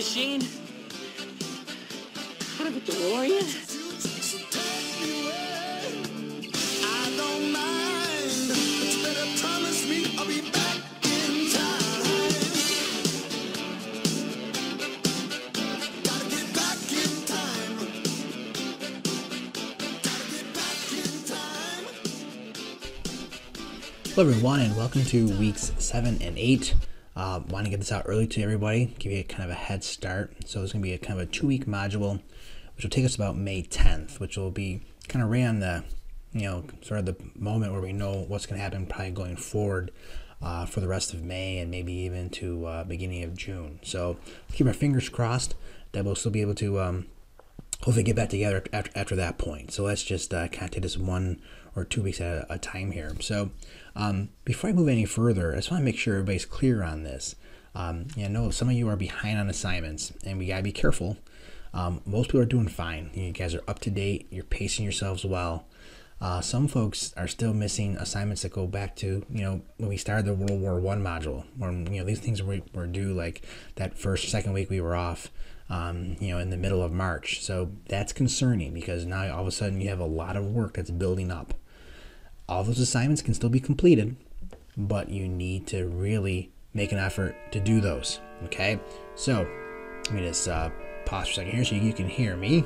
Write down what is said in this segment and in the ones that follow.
machine. Kind of a DeLorean. I don't mind. You better promise me I'll be back in time. Gotta get back in time. Gotta get back in time. Hello, everyone, and welcome to weeks seven and eight. Uh, Want to get this out early to everybody, give you kind of a head start. So it's going to be a kind of a two-week module, which will take us about May 10th, which will be kind of right on the, you know, sort of the moment where we know what's going to happen probably going forward uh, for the rest of May and maybe even to uh, beginning of June. So keep our fingers crossed that we'll still be able to um, hopefully get back together after, after that point. So let's just uh, kind of take this one or two weeks at a, a time here. So um, before I move any further, I just want to make sure everybody's clear on this. Um, you know, some of you are behind on assignments, and we gotta be careful. Um, most people are doing fine. You guys are up to date. You're pacing yourselves well. Uh, some folks are still missing assignments that go back to you know when we started the World War One module, when you know these things were, were due like that first second week we were off, um, you know in the middle of March. So that's concerning because now all of a sudden you have a lot of work that's building up. All those assignments can still be completed, but you need to really make an effort to do those. Okay, so let me just uh, pause for a second here so you can hear me.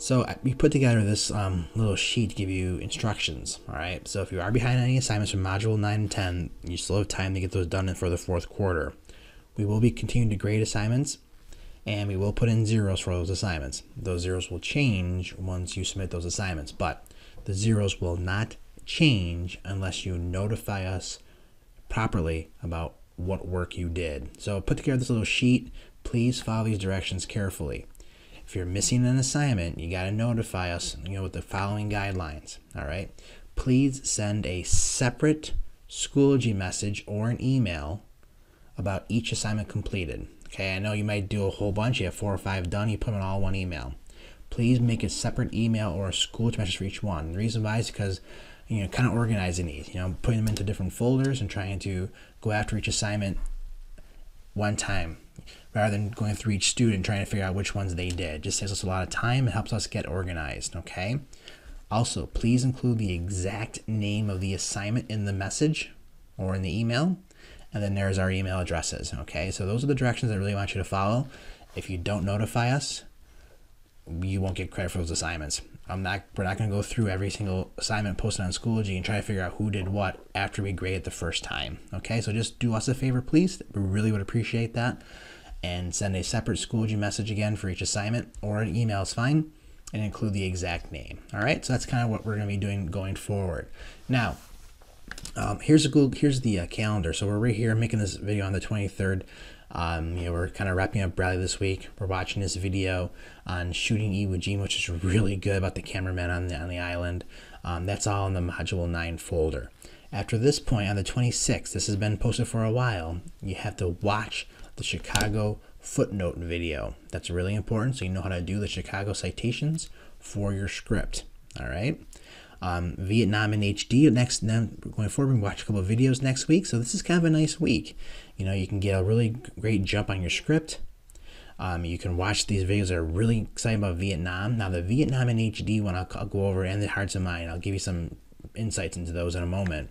So we put together this um, little sheet to give you instructions. All right. So if you are behind any assignments from Module 9 and 10, you still have time to get those done for the fourth quarter. We will be continuing to grade assignments, and we will put in zeros for those assignments. Those zeros will change once you submit those assignments, but the zeros will not change unless you notify us properly about what work you did. So put together this little sheet. Please follow these directions carefully. If you're missing an assignment, you got to notify us, you know, with the following guidelines. All right. Please send a separate Schoology message or an email about each assignment completed. Okay, I know you might do a whole bunch. You have four or five done. You put them all in one email. Please make a separate email or a Schoology message for each one. The reason why is because you know, kind of organizing these. You know, putting them into different folders and trying to go after each assignment one time rather than going through each student trying to figure out which ones they did. Just saves us a lot of time and helps us get organized, okay? Also, please include the exact name of the assignment in the message or in the email. And then there's our email addresses, okay? So those are the directions I really want you to follow. If you don't notify us, you won't get credit for those assignments. I'm not. We're not going to go through every single assignment posted on Schoology and try to figure out who did what after we grade it the first time. Okay, so just do us a favor, please. We really would appreciate that, and send a separate Schoology message again for each assignment, or an email is fine, and include the exact name. All right, so that's kind of what we're going to be doing going forward. Now, um, here's a Google, here's the uh, calendar. So we're right here making this video on the 23rd. Um, you know, we're kind of wrapping up Bradley this week. We're watching this video on shooting Iwo Jima, which is really good about the cameraman on the on the island. Um, that's all in the Module 9 folder. After this point, on the 26th, this has been posted for a while. You have to watch the Chicago footnote video. That's really important, so you know how to do the Chicago citations for your script. All right um, Vietnam in HD. Next, going forward, we watch a couple of videos next week. So this is kind of a nice week. You know, you can get a really great jump on your script. Um, you can watch these videos that are really excited about Vietnam. Now, the Vietnam in HD one I'll, I'll go over, and the Hearts and Minds. I'll give you some insights into those in a moment.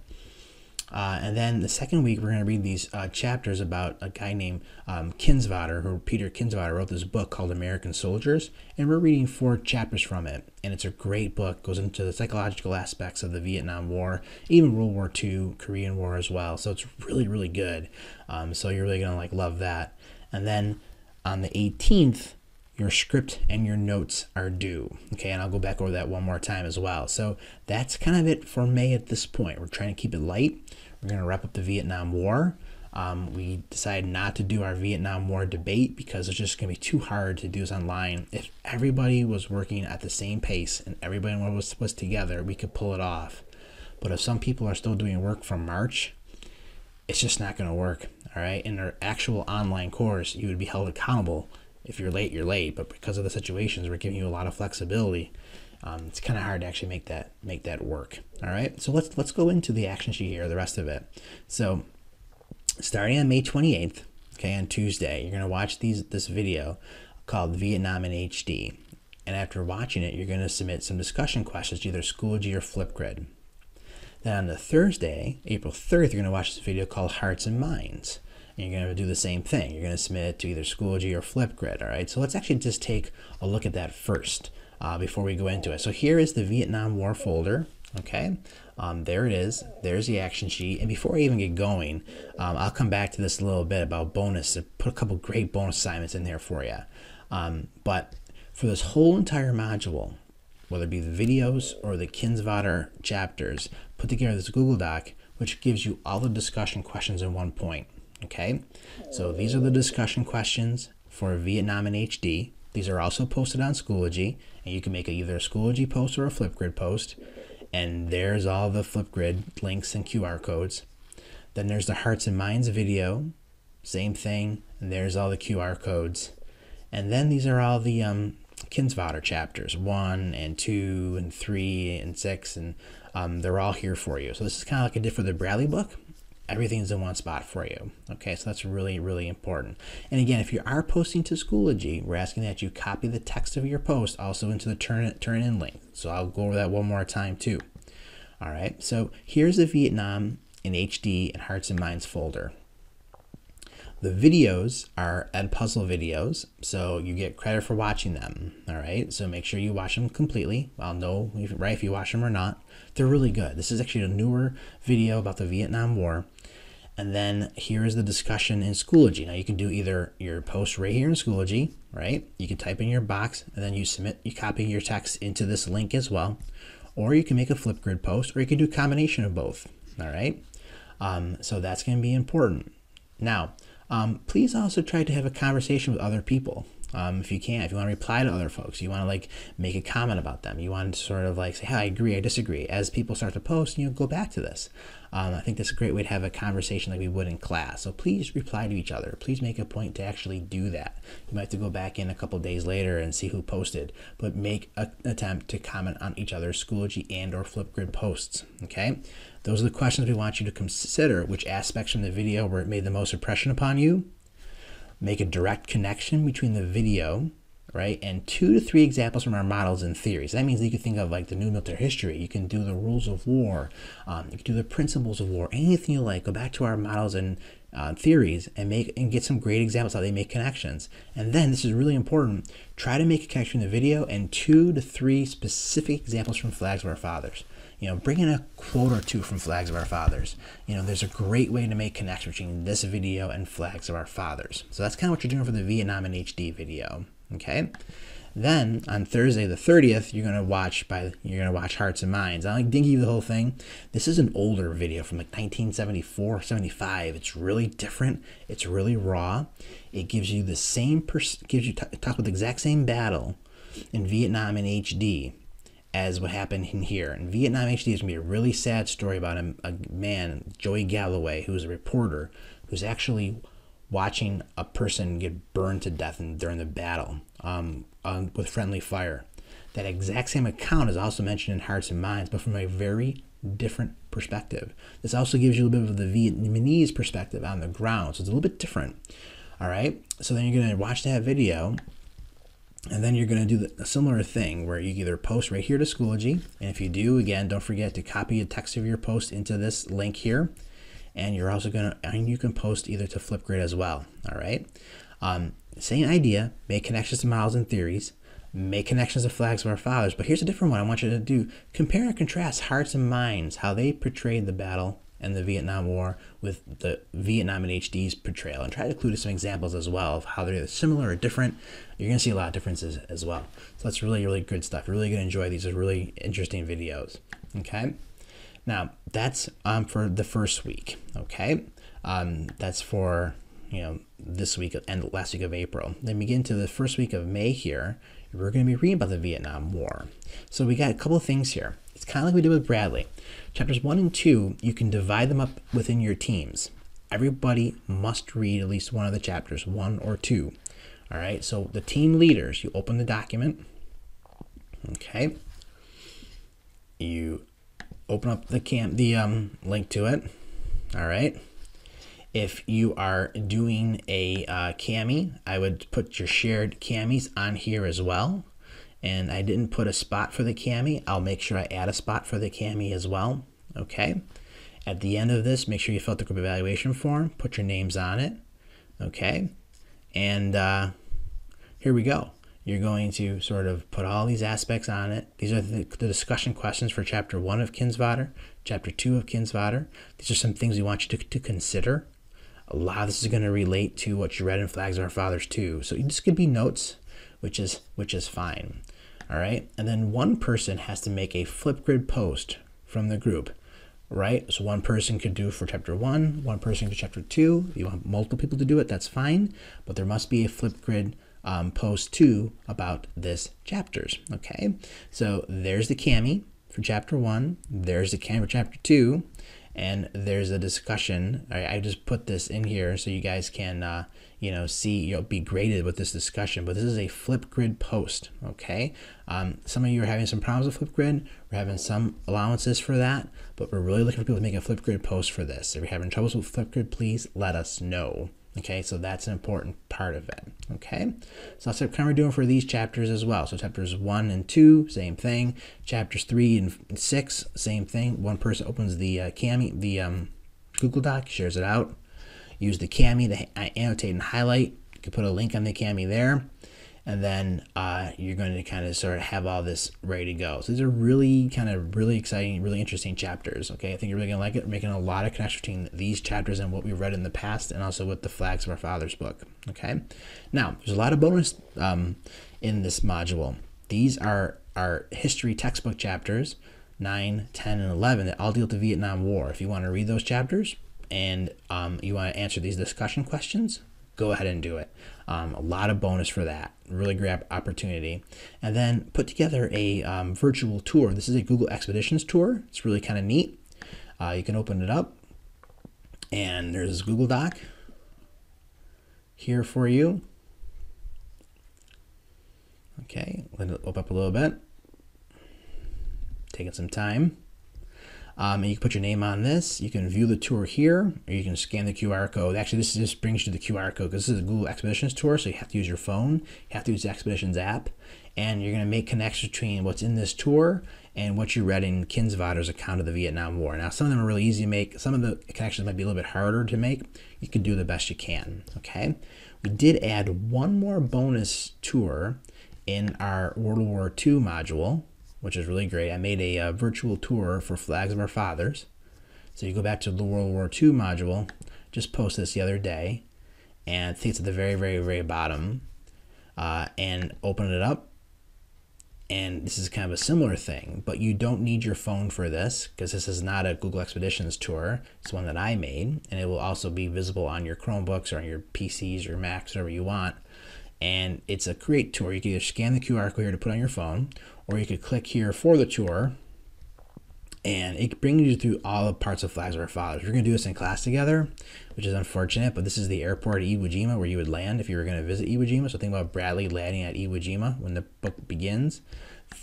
Uh, and then the second week, we're going to read these uh, chapters about a guy named um, Kindsvatter, who Peter Kindsvatter wrote this book called American Soldiers, and we're reading four chapters from it. And it's a great book, goes into the psychological aspects of the Vietnam War, even World War II, Korean War as well. So it's really, really good. Um, so you're really going to like love that. And then on the 18th, your script and your notes are due. Okay, and I'll go back over that one more time as well. So that's kind of it for May at this point. We're trying to keep it light. We're going to wrap up the Vietnam War. Um, we decided not to do our Vietnam War debate because it's just going to be too hard to do this online. If everybody was working at the same pace and everybody was, was together, we could pull it off. But if some people are still doing work from March, it's just not going to work. All right. In our actual online course, you would be held accountable. If you're late, you're late. But because of the situations, we're giving you a lot of flexibility. Um, it's kind of hard to actually make that make that work. All right. So let's let's go into the action sheet here, the rest of it. So starting on May 28th, okay, on Tuesday. You're going to watch these this video called Vietnam in HD. And after watching it, you're going to submit some discussion questions to either Schoology or Flipgrid. Then on the Thursday, April 3rd, you're going to watch this video called Hearts and Minds. You're going to do the same thing. You're going to submit it to either Schoology or Flipgrid, all right? So let's actually just take a look at that first uh, before we go into it. So here is the Vietnam War folder, okay? Um, there it is. There's the action sheet. And before I even get going, um, I'll come back to this a little bit about bonus. I put a couple great bonus assignments in there for you. Um, but for this whole entire module, whether it be the videos or the Kindsvatter chapters, put together this Google Doc, which gives you all the discussion questions in one point. Okay, so these are the discussion questions for Vietnam in HD. These are also posted on Schoology, and you can make either a Schoology post or a Flipgrid post and there's all the Flipgrid links and QR codes. Then there's the Hearts and Minds video, same thing, and there's all the QR codes. And then these are all the um, Kindsvatter chapters, one and two and three and six, and um, they're all here for you. So this is kind of like a diff for the Bradley book. Everything's in one spot for you. Okay, so that's really, really important. And again, if you are posting to Schoology, we're asking that you copy the text of your post also into the turn turn in link. So I'll go over that one more time too. All right, so here's the Vietnam in HD and Hearts and Minds folder. The videos are Edpuzzle videos, so you get credit for watching them. All right, so make sure you watch them completely. I'll know right if you watch them or not. They're really good. This is actually a newer video about the Vietnam War. And then here is the discussion in Schoology. Now you can do either your post right here in Schoology, right? You can type in your box and then you submit, you copy your text into this link as well. Or you can make a Flipgrid post, or you can do a combination of both. All right. Um, so that's going to be important. Now, um, please also try to have a conversation with other people. Um, if you can, if you want to reply to other folks, you want to like make a comment about them. You want to sort of like say, "Hey, I agree, I disagree." As people start to post, you know, go back to this. Um, I think that's a great way to have a conversation like we would in class. So please reply to each other. Please make a point to actually do that. You might have to go back in a couple days later and see who posted, but make an attempt to comment on each other's Schoology and or Flipgrid posts. Okay, those are the questions we want you to consider. Which aspects from the video were it made the most impression upon you? Make a direct connection between the video right? And two to three examples from our models and theories. That means you can think of like the new military history. You can do the rules of war. Um, you can do the principles of war. Anything you like. Go back to our models and uh, theories and make and get some great examples how they make connections. And then this is really important. Try to make a connection in the video and two to three specific examples from flags of our fathers you know, bring in a quote or two from Flags of Our Fathers. You know, there's a great way to make connection between this video and Flags of Our Fathers. So that's kind of what you're doing for the Vietnam in HD video. Okay. Then on Thursday the 30th, you're gonna watch by you're gonna watch Hearts and Minds. I like dingy the whole thing. This is an older video from like 1974, 75. It's really different. It's really raw. It gives you the same pers- gives you t- talk about the exact same battle in Vietnam in HD as what happened in here. And Vietnam HD is going to be a really sad story about a, a man, Joey Galloway, who's a reporter, who's actually watching a person get burned to death in, during the battle um, um, with friendly fire. That exact same account is also mentioned in Hearts and Minds, but from a very different perspective. This also gives you a little bit of the Vietnamese perspective on the ground, so it's a little bit different. All right, so then you're going to watch that video and then you're going to do a similar thing where you either post right here to Schoology. And if you do, again, don't forget to copy a text of your post into this link here. And you're also going to, and you can post either to Flipgrid as well. All right. Um, same idea, make connections to models and theories, make connections to flags of our fathers. But here's a different one I want you to do. Compare and contrast hearts and minds, how they portrayed the battle and the Vietnam War with the Vietnam in HD's portrayal and try to include some examples as well of how they're similar or different. You're going to see a lot of differences as well. So that's really, really good stuff. You're really going to enjoy these. are really interesting videos. Okay. Now that's um, for the first week. Okay. Um, that's for, you know, this week and last week of April. Then we get the first week of May here. We're going to be reading about the Vietnam War. So we got a couple of things here. It's kind of like we did with Bradley. Chapters 1 and 2, you can divide them up within your teams. Everybody must read at least one of the chapters, one or two. All right, so the team leaders, you open the document. Okay. You open up the camp, the um link to it. All right. If you are doing a uh, Kami, I would put your shared Kamis on here as well. And I didn't put a spot for the Kami. I'll make sure I add a spot for the Kami as well. Okay. At the end of this, make sure you fill out the group evaluation form, put your names on it. Okay. And uh, here we go. You're going to sort of put all these aspects on it. These are the, the discussion questions for chapter one of Kindsvatter, chapter two of Kindsvatter. These are some things we want you to, to consider. A lot of this is going to relate to what you read in Flags of Our Fathers too. So this could be notes, which is which is fine. All right. And then one person has to make a Flipgrid post from the group right? So one person could do for chapter one, one person for chapter two. If you want multiple people to do it, that's fine. But there must be a Flipgrid um, post two about this chapters. Okay, so there's the Kami for chapter one. There's the Kami for chapter two, and there's a discussion. I, I just put this in here so you guys can uh, you know, see, you'll be graded with this discussion, but this is a Flipgrid post, okay? Um, some of you are having some problems with Flipgrid. We're having some allowances for that, but we're really looking for people to make a Flipgrid post for this. If you're having troubles with Flipgrid, please let us know. Okay, so that's an important part of it. Okay, so that's what of doing for these chapters as well. So chapters one and two, same thing. Chapters three and six, same thing. One person opens the uh, Kami, the um, Google Doc, shares it out use the Kami to annotate and highlight. You can put a link on the Kami there. And then uh, you're going to kind of sort of have all this ready to go. So these are really kind of really exciting, really interesting chapters. Okay, I think you're really gonna like it. We're making a lot of connections between these chapters and what we read in the past, and also with the flags of our father's book. Okay, now there's a lot of bonus um, in this module. These are our history textbook chapters 9, 10, and 11 that all deal with the Vietnam War. If you want to read those chapters, and um, you want to answer these discussion questions, go ahead and do it. Um, a lot of bonus for that. Really great opportunity. And then put together a um, virtual tour. This is a Google Expeditions tour. It's really kind of neat. Uh, you can open it up, and there's Google Doc here for you. Okay, let it open up a little bit. Taking some time. Um, and you can put your name on this. You can view the tour here, or you can scan the QR code. Actually, this just brings you to the QR code because this is a Google Expeditions tour, so you have to use your phone. You have to use the Expeditions app, and you're going to make connections between what's in this tour and what you read in Kindsvatter's account of the Vietnam War. Now, some of them are really easy to make. Some of the connections might be a little bit harder to make. You can do the best you can. Okay. We did add one more bonus tour in our World War II module which is really great. I made a uh, virtual tour for Flags of Our Fathers. So you go back to the World War II module, just post this the other day, and I think it's at the very, very, very bottom, uh, and open it up. And this is kind of a similar thing, but you don't need your phone for this because this is not a Google Expeditions tour. It's one that I made, and it will also be visible on your Chromebooks or on your PCs or Macs, whatever you want. And it's a create tour. You can either scan the QR code here to put on your phone, or you could click here for the tour and it brings you through all the parts of Flags of Our Fathers. We're going to do this in class together, which is unfortunate, but this is the airport at Iwo Jima where you would land if you were going to visit Iwo Jima. So think about Bradley landing at Iwo Jima when the book begins.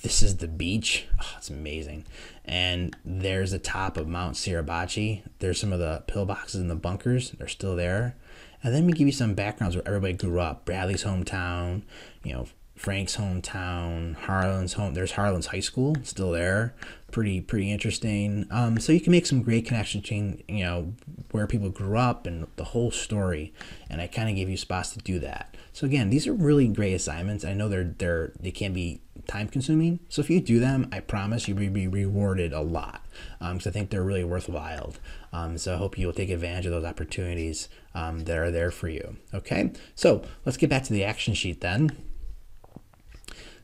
This is the beach. Oh, it's amazing. And there's the top of Mount Suribachi. There's some of the pillboxes and the bunkers. They're still there. And then we give you some backgrounds where everybody grew up. Bradley's hometown, you know, Frank's hometown, Harlan's home. There's Harlan's High School still there. Pretty pretty interesting. Um, so you can make some great connections between you know where people grew up and the whole story. And I kind of gave you spots to do that. So again, these are really great assignments. I know they're they're they can be time consuming. So if you do them, I promise you will be rewarded a lot because um, I think they're really worthwhile. Um, so I hope you'll take advantage of those opportunities um, that are there for you. Okay, so let's get back to the action sheet then.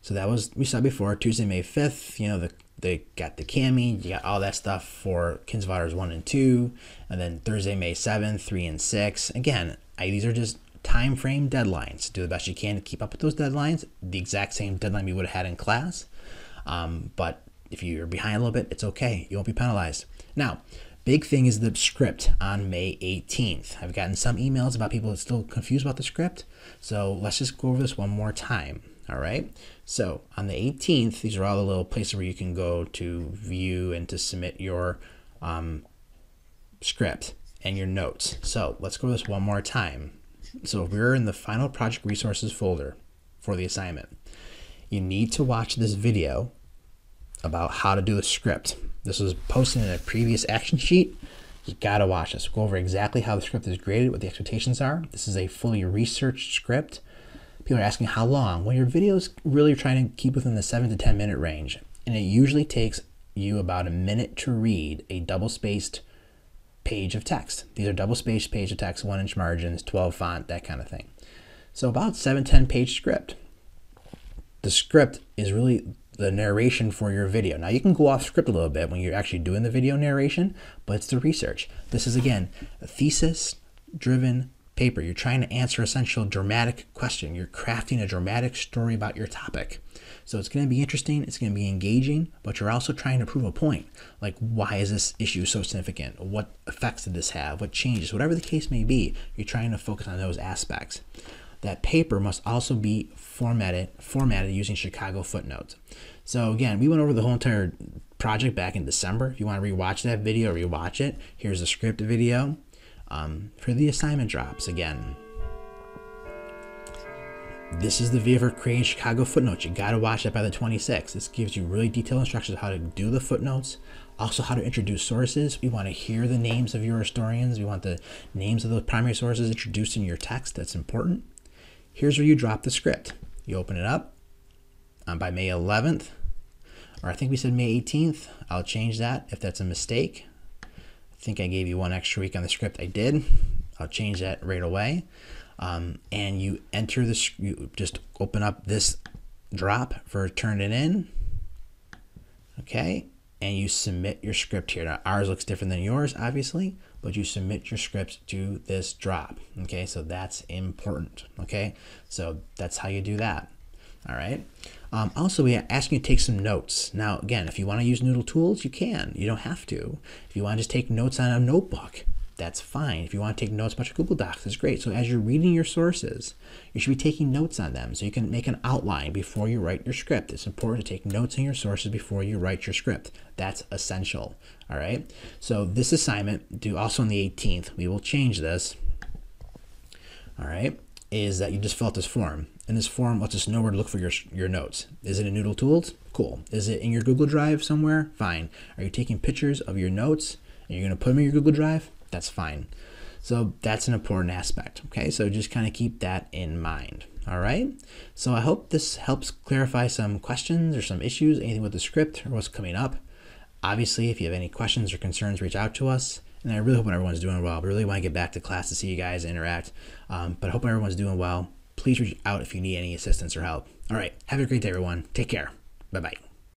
So that was we saw before Tuesday, May fifth. You know the they got the Kami, you got all that stuff for Kindsvatter's one and two, and then Thursday, May seventh, three and six. Again, I, these are just time frame deadlines. Do the best you can to keep up with those deadlines. The exact same deadline we would have had in class, um, but if you're behind a little bit, it's okay. You won't be penalized. Now, big thing is the script on May 18th. I've gotten some emails about people still confused about the script, so let's just go over this one more time. All right. So on the 18th, these are all the little places where you can go to view and to submit your um, script. and your notes. So let's go this one more time. So we're in the final project resources folder for the assignment. You need to watch this video about how to do a script. This was posted in a previous action sheet. You gotta watch this. Go over exactly how the script is graded, what the expectations are. This is a fully researched script. People are asking how long. Well, your videos really trying to keep within the seven to 10 minute range. And it usually takes you about a minute to read a double spaced page of text. These are double spaced page of text, one inch margins, 12 font, that kind of thing. So about 7, 10 page script. The script is really the narration for your video. Now you can go off script a little bit when you're actually doing the video narration, but it's the research. This is again a thesis driven paper. You're trying to answer essential dramatic question. You're crafting a dramatic story about your topic. So it's going to be interesting, it's going to be engaging, but you're also trying to prove a point. Like, why is this issue so significant? What effects did this have? What changes? Whatever the case may be, you're trying to focus on those aspects. That paper must also be formatted formatted using Chicago footnotes. So again, we went over the whole entire project back in December. If you want to rewatch that video, rewatch it. Here's the script video um, for the assignment drops again. This is the for creating Chicago footnotes. You got to watch that by the 26th. This gives you really detailed instructions how to do the footnotes, also how to introduce sources. We want to hear the names of your historians. We want the names of the primary sources introduced in your text. That's important. Here's where you drop the script. You open it up um, by May 11th, or I think we said May 18th. I'll change that if that's a mistake. Think I gave you one extra week on the script. I did. I'll change that right away um, and you enter this, you just open up this drop for turn it in. Okay, and you submit your script here. Now ours looks different than yours, obviously, but you submit your script to this drop. Okay, so that's important. Okay, so that's how you do that. All right. Um, also, we ask you to take some notes. Now, again, if you want to use NoodleTools, you can. You don't have to. If you want to just take notes on a notebook, that's fine. If you want to take notes about Google Docs, that's great. So as you're reading your sources, you should be taking notes on them so you can make an outline before you write your script. It's important to take notes on your sources before you write your script. That's essential. All right. So this assignment, due also on the 18th, we will change this. All right, is that you just fill out this form. In this form, let us know where to look for your, your notes. Is it in NoodleTools? Cool. Is it in your Google Drive somewhere? Fine. Are you taking pictures of your notes and you're going to put them in your Google Drive? that's fine. So that's an important aspect. Okay, so just kind of keep that in mind. All right. So I hope this helps clarify some questions or some issues, anything with the script or what's coming up. Obviously, if you have any questions or concerns, reach out to us. And I really hope everyone's doing well. We really want to get back to class to see you guys interact. Um, but I hope everyone's doing well. Please reach out if you need any assistance or help. All right. Have a great day, everyone. Take care. Bye bye.